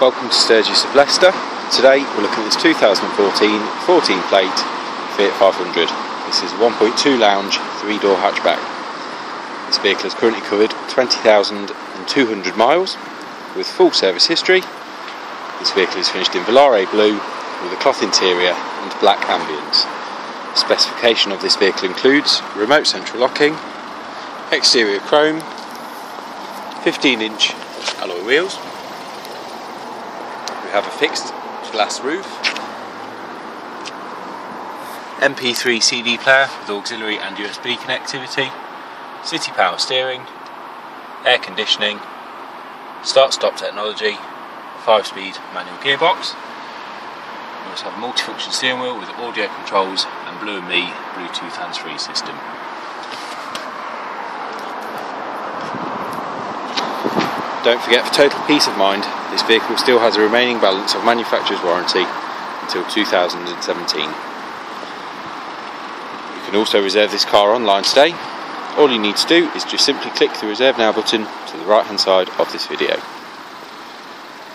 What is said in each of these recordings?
welcome to Sturgess of Leicester. Today we're looking at this 2014 14 plate Fiat 500. This is a 1.2 lounge, 3 door hatchback. This vehicle has currently covered 20,200 miles with full service history. This vehicle is finished in Volare blue with a cloth interior and black ambience. Specification of this vehicle includes remote central locking, exterior chrome, 15 inch alloy wheels. We have a fixed glass roof, MP3 CD player with auxiliary and USB connectivity, city power steering, air conditioning, start stop technology, 5 speed manual gearbox. We also have a multifunction steering wheel with audio controls and Blue and Me Bluetooth hands free system. Don't forget, for total peace of mind, this vehicle still has a remaining balance of manufacturer's warranty until 2017. You can also reserve this car online today. All you need to do is just simply click the reserve now button to the right hand side of this video.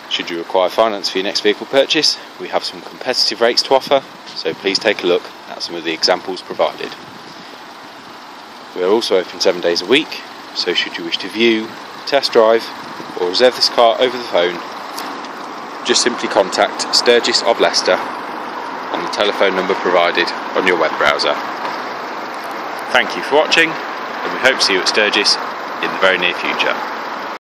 Should you require finance for your next vehicle purchase, we have some competitive rates to offer, so please take a look at some of the examples provided. We are also open seven days a week, so should you wish to view, test drive, or reserve this car over the phone, just simply contact Sturgess of Leicester on the telephone number provided on your web browser. Thank you for watching, and we hope to see you at Sturgess in the very near future.